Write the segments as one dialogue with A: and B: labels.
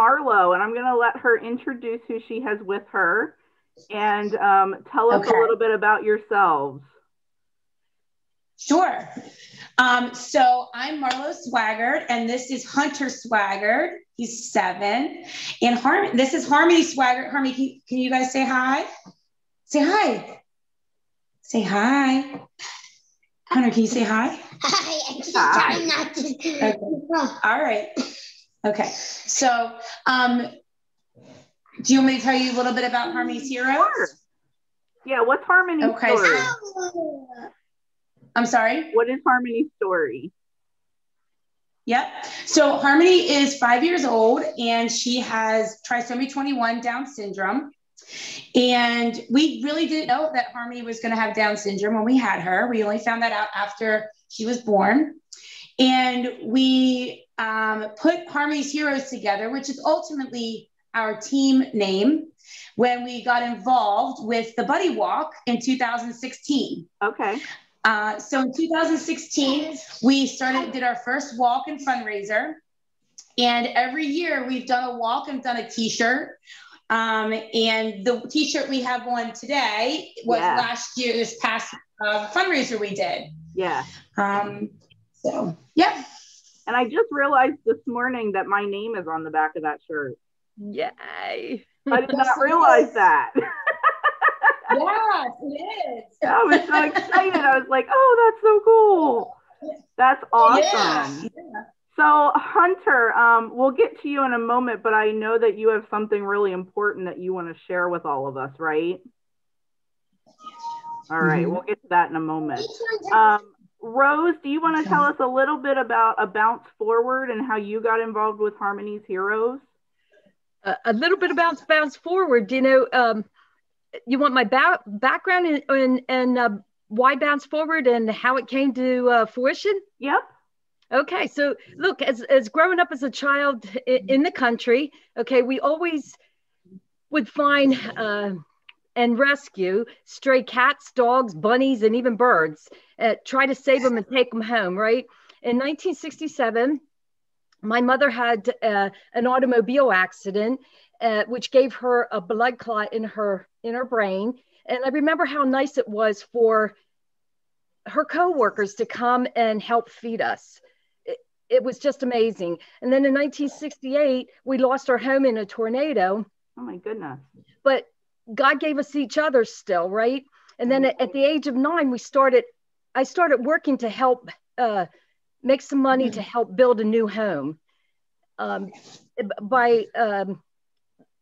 A: Marlo, and I'm going to let her introduce who she has with her and um, tell us
B: Okay.
A: a little bit about yourselves.
B: Sure. Um, so I'm Marlo Sweigard, and this is Hunter Sweigard. He's seven. And Harmony, this is Harmony Sweigard. Harmony, can, can you guys say hi? Say hi. Say hi. Hunter, can you say hi?
C: Hi, I'm just
A: Hi.
C: trying not to.
B: Okay. All right. Okay. So, um, do you want me to tell you a little bit about Harmony's heroes?
A: Sure. Yeah, what's Harmony's
B: Okay,
A: story?
C: Ow.
B: I'm sorry.
A: What is Harmony's story?
B: Yep. So Harmony is five years old and she has trisomy 21 Down syndrome. And we really didn't know that Harmony was going to have Down syndrome when we had her. We only found that out after she was born. And we um, put Harmony's Heroes together, which is ultimately our team name, when we got involved with the Buddy Walk in 2016.
A: Okay.
B: Uh, so in 2016, we started, did our first walk and fundraiser. And every year we've done a walk and done a t-shirt. Um, and the t-shirt we have on today was
A: Yeah.
B: last year's past uh, fundraiser we did.
A: Yeah.
B: Um, so, yeah.
A: And I just realized this morning that my name is on the back of that shirt.
D: Yay.
A: I did not realize that.
B: Yes, it is.
A: I was so excited. I was like, oh, that's so cool. That's awesome.
B: Yeah.
A: So, Hunter, um, we'll get to you in a moment, but I know that you have something really important that you want to share with all of us, right? All right,
B: Mhm.
A: we'll get to that in a moment. Um, Rose, do you want to tell us a little bit about a bounce forward and how you got involved with Harmony's Heroes?
D: a, a little bit about bounce forward. You know, um, you want my ba- background and and, and uh, why bounce forward and how it came to uh, fruition.
A: Yep.
D: Okay, so look, as as growing up as a child in, in the country, okay, we always would find uh, and rescue stray cats, dogs, bunnies, and even birds. Uh, try to save them and take them home. Right in 1967, my mother had uh, an automobile accident, uh, which gave her a blood clot in her in her brain. And I remember how nice it was for her coworkers to come and help feed us. It, it was just amazing. And then in 1968, we lost our home in a tornado,
A: Oh my goodness.
D: but God gave us each other still, right? And then at, at the age of nine, we started, I started working to help uh, make some money to help build a new home. Um, by um,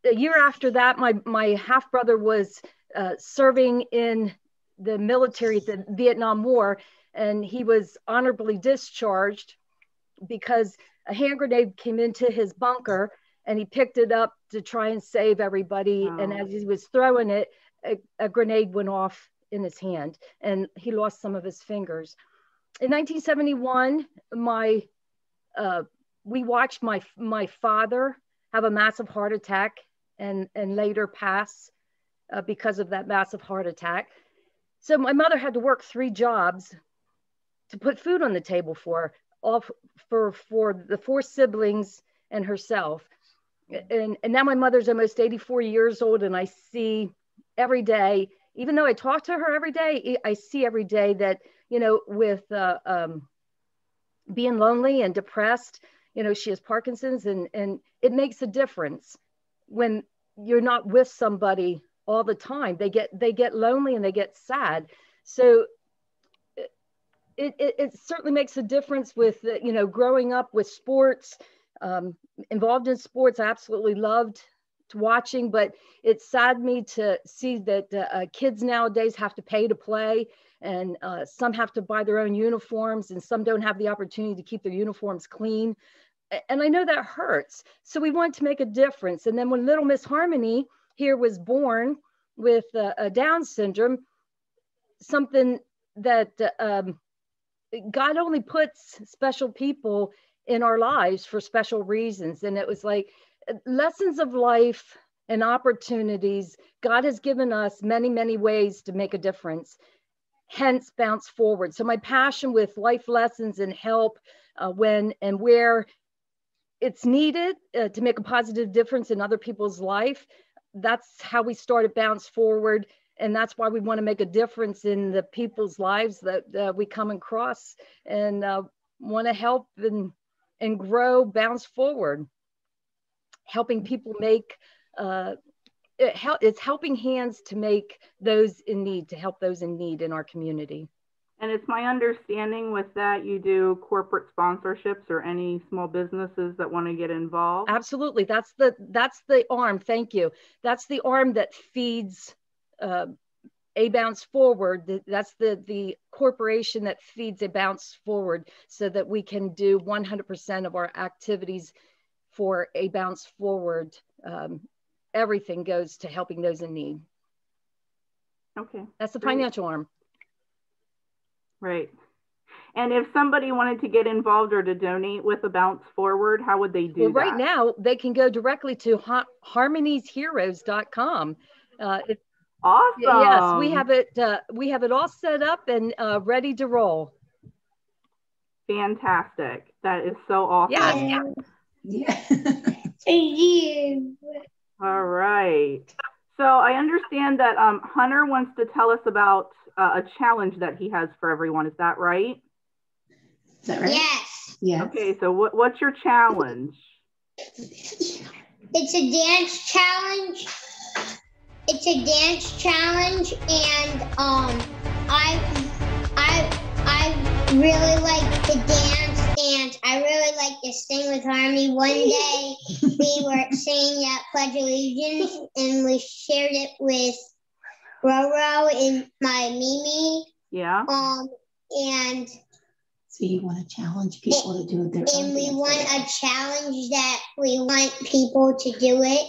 D: a year after that, my, my half brother was uh, serving in the military at the Vietnam War, and he was honorably discharged because a hand grenade came into his bunker and he picked it up to try and save everybody. And
A: Oh.
D: as he was throwing it, a, a grenade went off in his hand and he lost some of his fingers. In 1971, my uh, we watched my my father have a massive heart attack and and later pass uh, because of that massive heart attack. So my mother had to work three jobs to put food on the table for all for for the four siblings and herself. And and now my mother's almost 84 years old, and I see every day, even though I talk to her every day, I see every day that you know with uh, um, being lonely and depressed, you know she has Parkinson's, and and it makes a difference when you're not with somebody all the time. They get they get lonely and they get sad. So it, it, it certainly makes a difference with you know growing up with sports um, involved in sports i absolutely loved watching but it saddened me to see that uh, uh, kids nowadays have to pay to play and uh, some have to buy their own uniforms and some don't have the opportunity to keep their uniforms clean. And i know that hurts. So we wanted to make a difference. And then when little miss harmony here was born with uh, a down syndrome something that uh, um, God only puts special people in our lives for special reasons. And it was like uh, lessons of life and opportunities. God has given us many, many ways to make a difference. Hence, bounce forward. So, my passion with life lessons and help uh, when and where it's needed uh, to make a positive difference in other people's life. That's how we started Bounce Forward. And that's why we want to make a difference in the people's lives that uh, we come across and uh, want to help and, and grow Bounce Forward. Helping people make, uh, it hel- it's helping hands to make those in need, to help those in need in our community.
A: And it's my understanding with that you do corporate sponsorships or any small businesses that want to get involved.
D: Absolutely, that's the that's the arm. Thank you. That's the arm that feeds uh, a bounce forward. That's the the corporation that feeds a bounce forward, so that we can do 100% of our activities for a bounce forward. Um, everything goes to helping those in need.
A: Okay.
D: That's the financial arm.
A: Right. And if somebody wanted to get involved or to donate with a bounce forward, how would they do
D: well, right
A: that?
D: now, they can go directly to ha- harmoniesheroes.com. Uh, if,
A: awesome.
D: Yes, we have it. Uh, we have it all set up and uh, ready to roll.
A: Fantastic. That is so awesome.
D: Yes.
B: Yeah.
A: All right. So I understand that um, Hunter wants to tell us about uh, a challenge that he has for everyone. Is that right?
B: Is that right?
C: Yes.
B: Yeah.
A: Okay. So what, what's your challenge?
C: It's a dance challenge. It's a dance challenge, and um, I, I, I really like to dance, and I really like to sing with Harmony. One day we were singing at Pledge Allegiance, and we shared it with Roro and my Mimi.
A: Yeah.
C: Um, and
B: So you want to challenge people to do their own
C: and we
B: dance
C: want
B: video,
C: a challenge that we want people to do it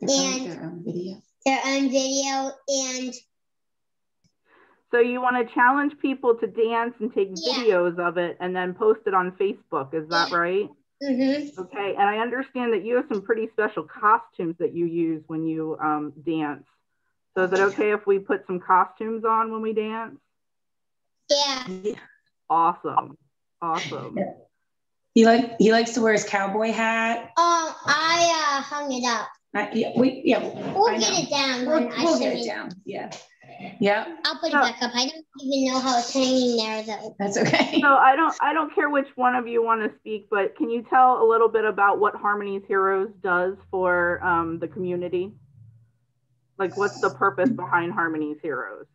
B: their own-
C: and-
B: their own video.
C: Their own video and
A: So you want to challenge people to dance and take
C: Yeah.
A: videos of it and then post it on Facebook. Is that
C: Yeah.
A: right?
C: mhm.
A: Okay. And I understand that you have some pretty special costumes that you use when you um, dance. So is it okay if we put some costumes on when we dance?
C: yeah.
A: Awesome. Awesome.
B: He like he likes to wear his cowboy hat.
C: Um, I uh, hung it up.
B: I, yeah, we yeah.
C: We'll
B: I
C: get
B: know.
C: it down
B: We'll,
C: when I
B: we'll
C: show
B: get it down. Yeah. Yeah,
C: I'll put it
A: Oh.
C: back up. I don't even know how it's hanging there though.
B: that's okay.
A: So I don't I don't care which one of you want to speak, but can you tell a little bit about what Harmony's Heroes does for um, the community? Like what's the purpose behind Harmony's Heroes?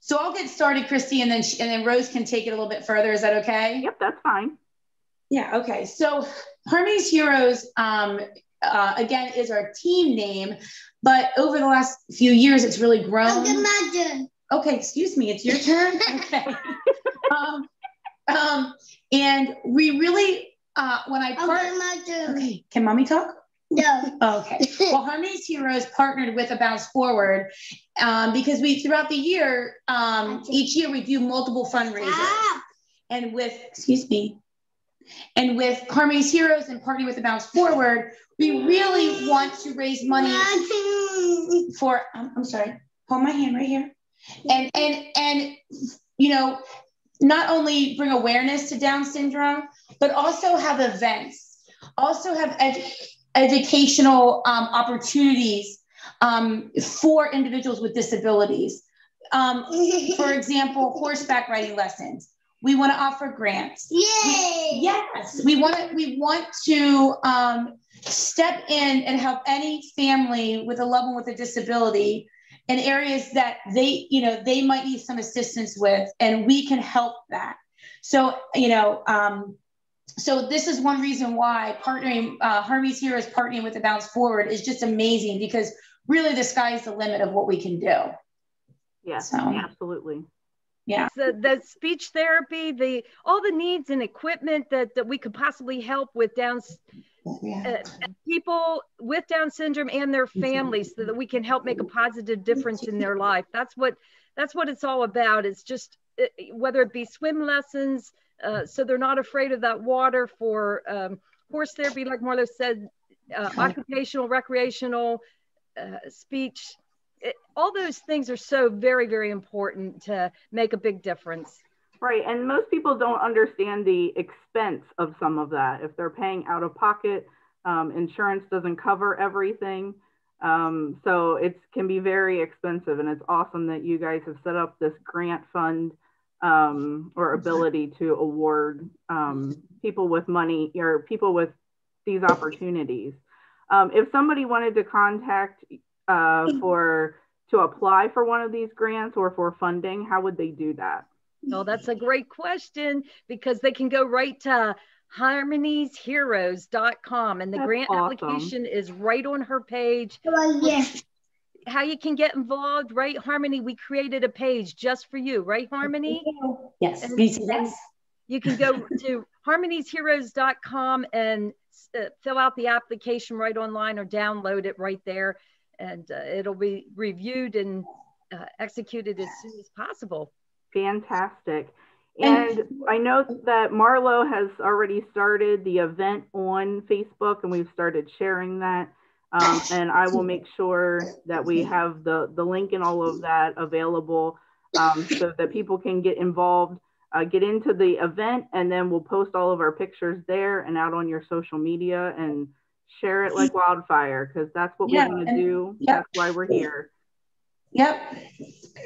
B: So I'll get started, Christy, and then she, and then Rose can take it a little bit further. Is that okay?
A: Yep, that's fine.
B: Yeah, okay. So Harmony's Heroes, um, uh, again, is our team name, but over the last few years, it's really grown. Okay, excuse me, it's your turn. Okay. um, um, and we really, uh, when I part, okay, can mommy talk?
C: No.
B: Oh, okay. Well, Harmony's Heroes partnered with a Bounce Forward um, because we, throughout the year, um, each year we do multiple fundraisers.
C: Ah,
B: and with excuse me and with harmony's heroes and partnering with A bounce forward we really want to raise money for I'm, I'm sorry hold my hand right here and and and you know not only bring awareness to down syndrome but also have events also have ed- educational um, opportunities um, for individuals with disabilities um, for example horseback riding lessons we want to offer grants
C: Yay!
B: Yes, we want to. We want to um, step in and help any family with a loved one with a disability in areas that they, you know, they might need some assistance with, and we can help that. So, you know, um, so this is one reason why partnering uh, Harmony's here is partnering with the Bounce Forward is just amazing because really the sky is the limit of what we can do.
A: Yes,
B: So-
A: absolutely.
B: Yeah.
D: the, the speech therapy, the all the needs and equipment that, that we could possibly help with Down
B: Yeah.
D: uh, people with Down syndrome and their families, so that we can help make a positive difference in their life. That's what that's what it's all about. It's just uh, whether it be swim lessons, uh, so they're not afraid of that water. For um, horse therapy, like Marlo said, uh, occupational, recreational, uh, speech. It, all those things are so very, very important to make a big difference.
A: Right. And most people don't understand the expense of some of that. If they're paying out of pocket, um, insurance doesn't cover everything. Um, so it can be very expensive. And it's awesome that you guys have set up this grant fund um, or ability to award um, people with money or people with these opportunities. Um, if somebody wanted to contact uh, for to apply for one of these grants or for funding, how would they do that?
D: Oh, that's a great question because they can go right to harmoniesheroes.com and the that's grant awesome. application is right on her page.
C: Oh, yes.
D: How you can get involved, right? Harmony, we created a page just for you, right, Harmony?
B: Yes. And, yes.
D: You can go to harmoniesheroes.com and uh, fill out the application right online or download it right there and uh, it'll be reviewed and uh, executed as soon as possible.
A: Fantastic. And I know that Marlo has already started the event on Facebook and we've started sharing that. Um, and I will make sure that we have the, the link and all of that available um, so that people can get involved, uh, get into the event, and then we'll post all of our pictures there and out on your social media and share it like wildfire because that's what yeah, we're going to do. Yep. That's why we're here.
B: Yep.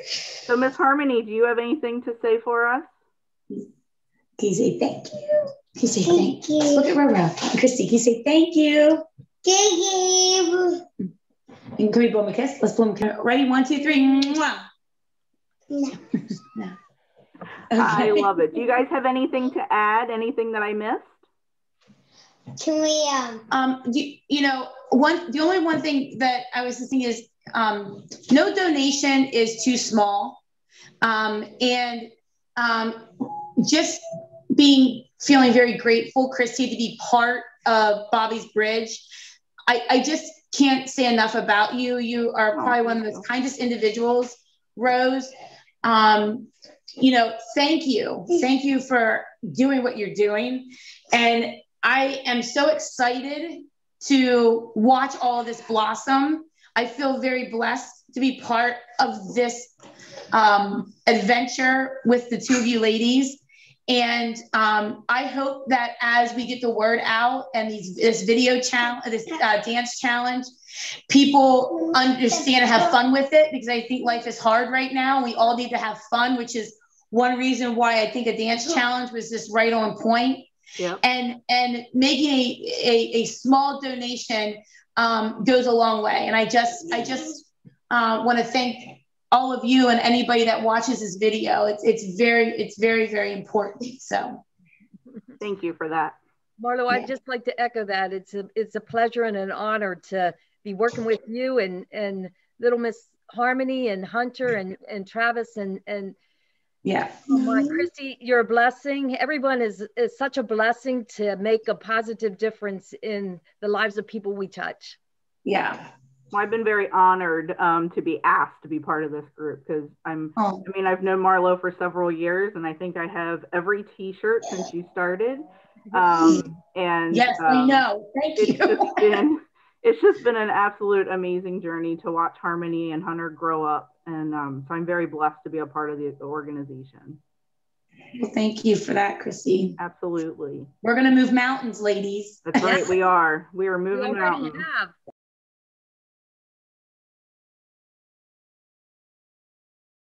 A: So, Miss Harmony, do you have anything to say for us?
B: Can you say thank you? Can you say thank, thank you? Look at Roro. Christy, can you say thank you?
C: Thank you.
B: And can we blow him a kiss? Let's blow him a kiss. Ready? One, two, three. Mwah.
C: No.
B: no.
A: Okay. I love it. Do you guys have anything to add? Anything that I missed?
C: Can we? Um,
B: um you, you know, one the only one thing that I was thinking is um, no donation is too small, um, and um, just being feeling very grateful, Christy, to be part of Bobby's Bridge. I, I just can't say enough about you. You are probably one of the kindest individuals, Rose. Um, you know, thank you. Thank you for doing what you're doing. And I am so excited to watch all this blossom. I feel very blessed to be part of this um, adventure with the two of you ladies. And um, I hope that as we get the word out and these, this video challenge, this uh, dance challenge, people understand and have fun with it because I think life is hard right now. We all need to have fun, which is one reason why I think a dance challenge was just right on point.
A: Yep.
B: And and making a, a, a small donation um, goes a long way. And I just I just uh, want to thank all of you and anybody that watches this video. It's it's very it's very very important. So
A: thank you for that.
D: Marlo, yeah. I'd just like to echo that. It's a it's a pleasure and an honor to be working with you and and little Miss Harmony and Hunter and and Travis and and
B: yeah.
D: Oh my, Christy, you're a blessing. Everyone is, is such a blessing to make a positive difference in the lives of people we touch.
B: Yeah.
A: Well, I've been very honored um, to be asked to be part of this group because I'm, oh. I mean, I've known Marlo for several years and I think I have every t-shirt since you started. Um, and
B: yes, um, we know. Thank
A: it's you. Just been, it's just been an absolute amazing journey to watch Harmony and Hunter grow up and um, so I'm very blessed to be a part of the, the organization.
B: Well, thank you for that, Christy.
A: Absolutely.
B: We're going to move mountains, ladies.
A: That's right. we are. We are moving we mountains.
D: Have.